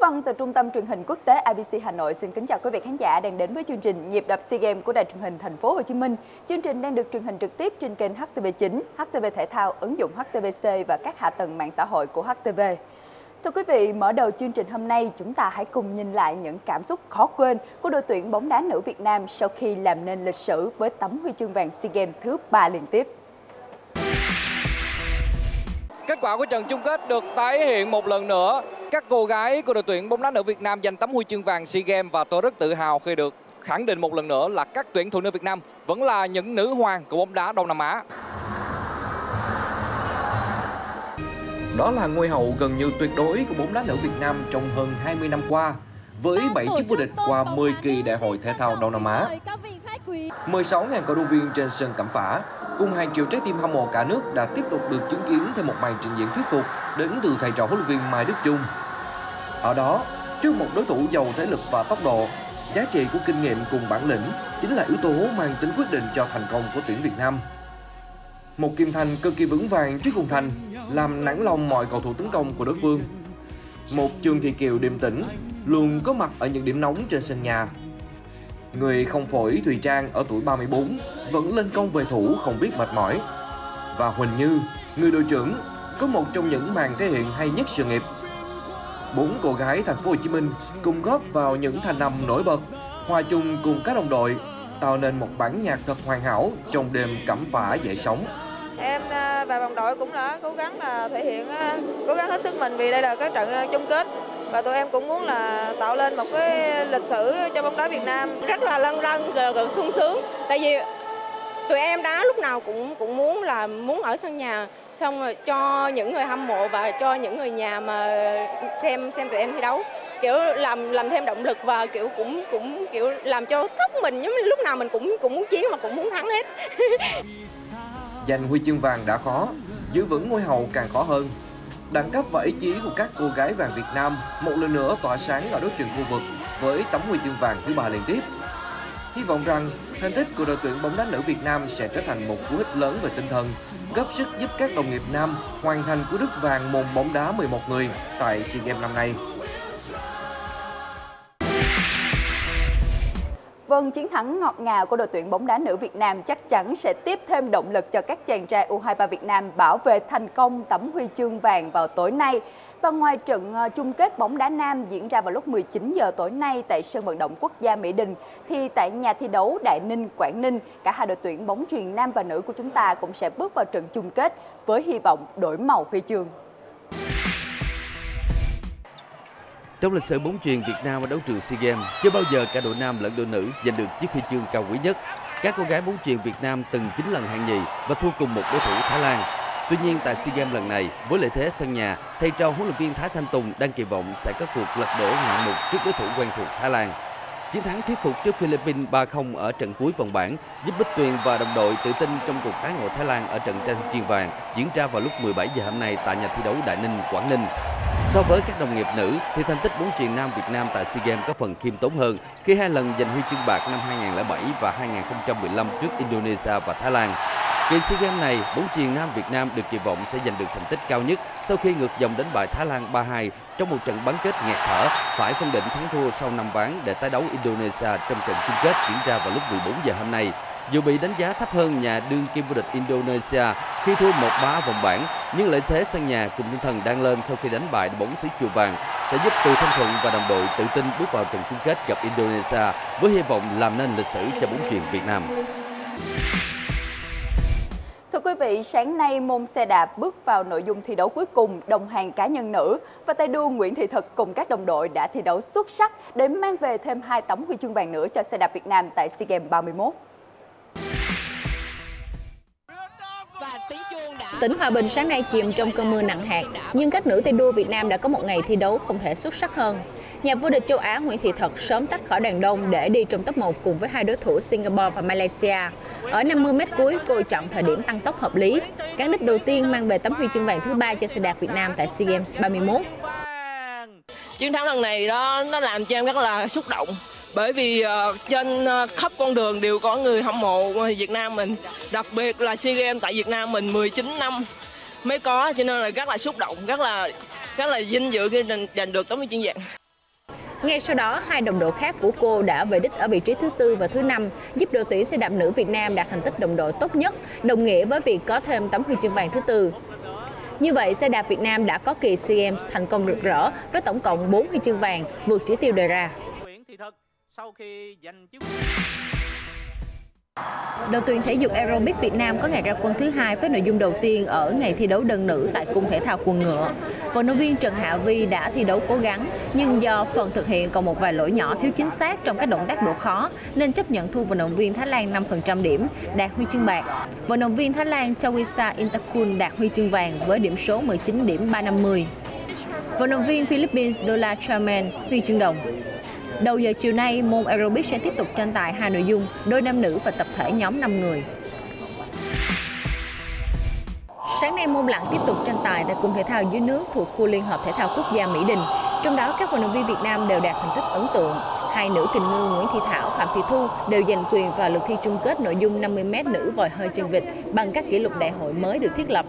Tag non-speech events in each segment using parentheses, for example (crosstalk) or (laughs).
Tố Vân từ Trung tâm Truyền hình Quốc tế ABC Hà Nội xin kính chào quý vị khán giả đang đến với chương trình Nhịp đập SEA Games của Đài truyền hình Thành phố Hồ Chí Minh. Chương trình đang được truyền hình trực tiếp trên kênh HTV9, HTV Thể thao, ứng dụng HTVC và các hạ tầng mạng xã hội của HTV. Thưa quý vị, mở đầu chương trình hôm nay, chúng ta hãy cùng nhìn lại những cảm xúc khó quên của đội tuyển bóng đá nữ Việt Nam sau khi làm nên lịch sử với tấm huy chương vàng SEA Games thứ 3 liên tiếp. Kết quả của trận chung kết được tái hiện một lần nữa. Các cô gái của đội tuyển bóng đá nữ Việt Nam giành tấm huy chương vàng SEA Games và tôi rất tự hào khi được khẳng định một lần nữa là các tuyển thủ nữ Việt Nam vẫn là những nữ hoàng của bóng đá Đông Nam Á. Đó là ngôi hậu gần như tuyệt đối của bóng đá nữ Việt Nam trong hơn 20 năm qua, với 7 chiếc vô địch qua 10 kỳ đại hội thể thao Đông Nam Á. 16.000 cổ động viên trên sân Cẩm Phả cùng hàng triệu trái tim hâm mộ cả nước đã tiếp tục được chứng kiến thêm một màn trình diễn thuyết phục đến từ thầy trò huấn luyện viên Mai Đức Chung. Ở đó, trước một đối thủ giàu thể lực và tốc độ, giá trị của kinh nghiệm cùng bản lĩnh chính là yếu tố mang tính quyết định cho thành công của tuyển Việt Nam. Một Kim Thành cực kỳ vững vàng trước cùng thành, làm nản lòng mọi cầu thủ tấn công của đối phương. Một Trương Thị Kiều điềm tĩnh, luôn có mặt ở những điểm nóng trên sân nhà. Người không phổi Thùy Trang ở tuổi 34 vẫn lên công về thủ không biết mệt mỏi. Và Huỳnh Như, người đội trưởng, có một trong những màn thể hiện hay nhất sự nghiệp. Bốn cô gái thành phố Hồ Chí Minh cùng góp vào những thành nằm nổi bật, hòa chung cùng các đồng đội, tạo nên một bản nhạc thật hoàn hảo trong đêm cẩm phả dậy sóng. Em à, và đồng đội cũng đã cố gắng là thể hiện à, cố gắng hết sức mình vì đây là cái trận à, chung kết và tụi em cũng muốn là tạo lên một cái lịch sử cho bóng đá Việt Nam. Rất là lân lân rồi sung sướng tại vì tụi em đá lúc nào cũng cũng muốn là muốn ở sân nhà xong rồi cho những người hâm mộ và cho những người nhà mà xem xem tụi em thi đấu kiểu làm làm thêm động lực và kiểu cũng cũng kiểu làm cho tóc mình giống như lúc nào mình cũng cũng muốn chiến và cũng muốn thắng hết (laughs) Giành huy chương vàng đã khó, giữ vững ngôi hậu càng khó hơn. Đẳng cấp và ý chí của các cô gái vàng Việt Nam một lần nữa tỏa sáng ở đấu trường khu vực với tấm huy chương vàng thứ ba liên tiếp. Hy vọng rằng thành tích của đội tuyển bóng đá nữ Việt Nam sẽ trở thành một cú hích lớn về tinh thần, góp sức giúp các đồng nghiệp nam hoàn thành cú đứt vàng môn bóng đá 11 người tại SEA Games năm nay. Vâng, chiến thắng ngọt ngào của đội tuyển bóng đá nữ Việt Nam chắc chắn sẽ tiếp thêm động lực cho các chàng trai U23 Việt Nam bảo vệ thành công tấm huy chương vàng vào tối nay. Và ngoài trận ờ, chung kết bóng đá nam diễn ra vào lúc 19 giờ tối nay tại sân vận động quốc gia Mỹ Đình, thì tại nhà thi đấu Đại Ninh, Quảng Ninh, cả hai đội tuyển bóng truyền nam và nữ của chúng ta cũng sẽ bước vào trận chung kết với hy vọng đổi màu huy chương. Trong lịch sử bóng chuyền Việt Nam ở đấu trường SEA Games, chưa bao giờ cả đội nam lẫn đội nữ giành được chiếc huy chương cao quý nhất. Các cô gái bóng chuyền Việt Nam từng 9 lần hạng nhì và thua cùng một đối thủ Thái Lan. Tuy nhiên tại SEA Games lần này, với lợi thế sân nhà, thầy trò huấn luyện viên Thái Thanh Tùng đang kỳ vọng sẽ có cuộc lật đổ ngoạn mục trước đối thủ quen thuộc Thái Lan. Chiến thắng thuyết phục trước Philippines 3-0 ở trận cuối vòng bảng giúp Bích Tuyền và đồng đội tự tin trong cuộc tái ngộ Thái Lan ở trận tranh chiên vàng diễn ra vào lúc 17 giờ hôm nay tại nhà thi đấu Đại Ninh, Quảng Ninh. So với các đồng nghiệp nữ thì thành tích bóng chuyền nam Việt Nam tại SEA Games có phần khiêm tốn hơn khi hai lần giành huy chương bạc năm 2007 và 2015 trước Indonesia và Thái Lan. Kỳ SEA Games này, bóng chuyền nam Việt Nam được kỳ vọng sẽ giành được thành tích cao nhất sau khi ngược dòng đánh bại Thái Lan 3-2 trong một trận bán kết nghẹt thở, phải phân định thắng thua sau 5 ván để tái đấu Indonesia trong trận chung kết diễn ra vào lúc 14 giờ hôm nay. Dù bị đánh giá thấp hơn nhà đương kim vô địch Indonesia khi thua 1-3 vòng bảng, nhưng lợi thế sân nhà cùng tinh thần đang lên sau khi đánh bại bóng xứ chùa vàng sẽ giúp Từ Thanh Thuận và đồng đội tự tin bước vào trận chung kết gặp Indonesia với hy vọng làm nên lịch sử cho bóng chuyền Việt Nam. Thưa quý vị, sáng nay môn xe đạp bước vào nội dung thi đấu cuối cùng đồng hàng cá nhân nữ và tay đua Nguyễn Thị Thực cùng các đồng đội đã thi đấu xuất sắc để mang về thêm hai tấm huy chương vàng nữa cho xe đạp Việt Nam tại SEA Games 31. Tỉnh Hòa Bình sáng nay chìm trong cơn mưa nặng hạt, nhưng các nữ tay đua Việt Nam đã có một ngày thi đấu không thể xuất sắc hơn. Nhà vô địch châu Á Nguyễn Thị Thật sớm tách khỏi đoàn đông để đi trong top 1 cùng với hai đối thủ Singapore và Malaysia. Ở 50 m cuối, cô chọn thời điểm tăng tốc hợp lý. Cán đích đầu tiên mang về tấm huy chương vàng thứ ba cho xe đạp Việt Nam tại SEA Games 31. Chiến thắng lần này đó nó làm cho em rất là xúc động bởi vì ờ, trên ờ, khắp con đường đều có người hâm mộ Việt Nam mình đặc biệt là SEA Games tại Việt Nam mình 19 năm mới có cho nên là rất là xúc động rất là rất là vinh dự khi giành được tấm huy chương vàng Ngay sau đó, hai đồng đội khác của cô đã về đích ở vị trí thứ tư và thứ năm, giúp đội tuyển xe đạp nữ Việt Nam đạt thành tích đồng đội tốt nhất, đồng nghĩa với việc có thêm tấm huy chương vàng thứ tư. Như vậy, xe đạp Việt Nam đã có kỳ SEA Games thành công rực rỡ với tổng cộng 4 huy chương vàng, vượt chỉ tiêu đề ra. Đội tuyển thể dục aerobic Việt Nam có ngày ra quân thứ hai với nội dung đầu tiên ở ngày thi đấu đơn nữ tại cung thể thao quần ngựa. Vận động viên Trần Hạ Vi đã thi đấu cố gắng, nhưng do phần thực hiện còn một vài lỗi nhỏ thiếu chính xác trong các động tác độ khó, nên chấp nhận thua vận động viên Thái Lan 5% điểm, đạt huy chương bạc. Vận động viên Thái Lan Chawisa Intakul đạt huy chương vàng với điểm số 19 điểm 350. Vận động viên Philippines Dola Chaman huy chương đồng. Đầu giờ chiều nay, môn aerobic sẽ tiếp tục tranh tài hai nội dung, đôi nam nữ và tập thể nhóm 5 người. Sáng nay môn lặn tiếp tục tranh tài tại cung thể thao dưới nước thuộc khu Liên hợp Thể thao Quốc gia Mỹ Đình. Trong đó các vận động viên Việt Nam đều đạt thành tích ấn tượng. Hai nữ kình ngư Nguyễn Thị Thảo, Phạm Thị Thu đều giành quyền vào lượt thi chung kết nội dung 50m nữ vòi hơi chân vịt bằng các kỷ lục đại hội mới được thiết lập.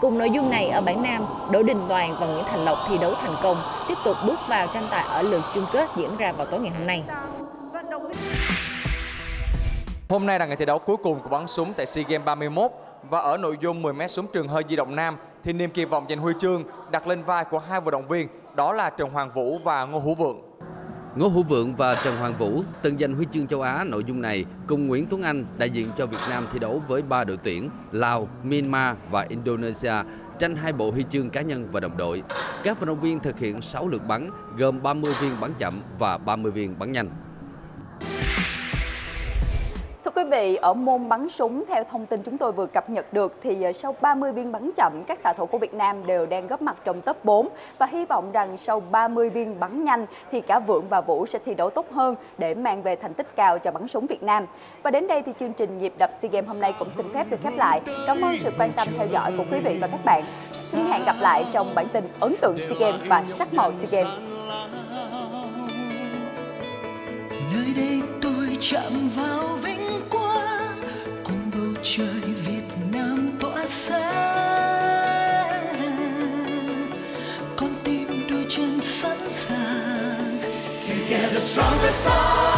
Cùng nội dung này ở bảng Nam, Đỗ Đình Toàn và Nguyễn Thành Lộc thi đấu thành công, tiếp tục bước vào tranh tài ở lượt chung kết diễn ra vào tối ngày hôm nay. Hôm nay là ngày thi đấu cuối cùng của bắn súng tại SEA Games 31 và ở nội dung 10m súng trường hơi di động nam thì niềm kỳ vọng giành huy chương đặt lên vai của hai vận động viên đó là Trần Hoàng Vũ và Ngô Hữu Vượng. Ngô Hữu Vượng và Trần Hoàng Vũ từng giành huy chương châu Á nội dung này cùng Nguyễn Tuấn Anh đại diện cho Việt Nam thi đấu với ba đội tuyển Lào, Myanmar và Indonesia tranh hai bộ huy chương cá nhân và đồng đội. Các vận động viên thực hiện 6 lượt bắn gồm 30 viên bắn chậm và 30 viên bắn nhanh quý vị, ở môn bắn súng, theo thông tin chúng tôi vừa cập nhật được, thì ờ, sau 30 viên bắn chậm, các xạ thủ của Việt Nam đều đang góp mặt trong top 4 và hy vọng rằng sau 30 viên bắn nhanh thì cả Vượng và Vũ sẽ thi đấu tốt hơn để mang về thành tích cao cho bắn súng Việt Nam. Và đến đây thì chương trình nhịp đập SEA Games hôm nay cũng xin phép được khép lại. Cảm ơn sự quan tâm theo dõi của quý vị và các bạn. Xin hẹn gặp lại trong bản tin ấn tượng SEA Games và sắc màu SEA Games. Nơi đây tôi chạm vào strongest song.